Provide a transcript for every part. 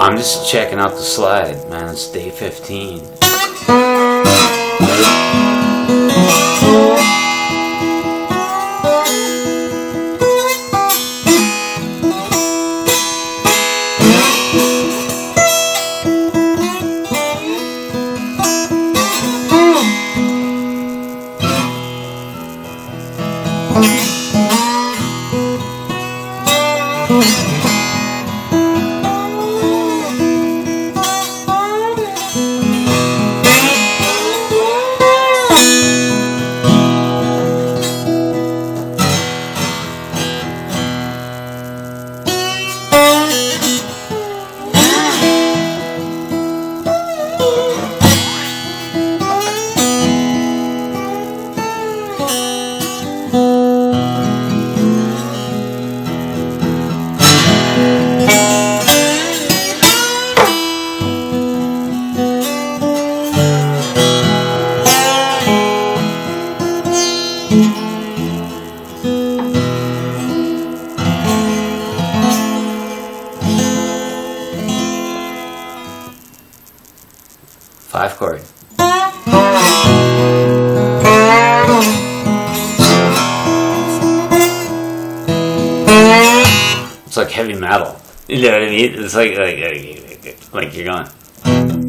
I'm just checking out the slide, man. It's day 15. problems. Five chord. It's like heavy metal. You know what I mean? It's like like like, like you're going.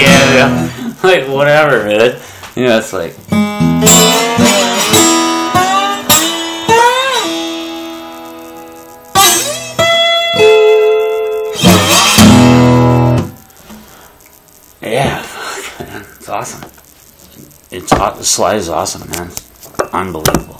Yeah, yeah, like whatever, man. You know, it's like. Yeah, it's awesome. It's the slide is awesome, man. Unbelievable.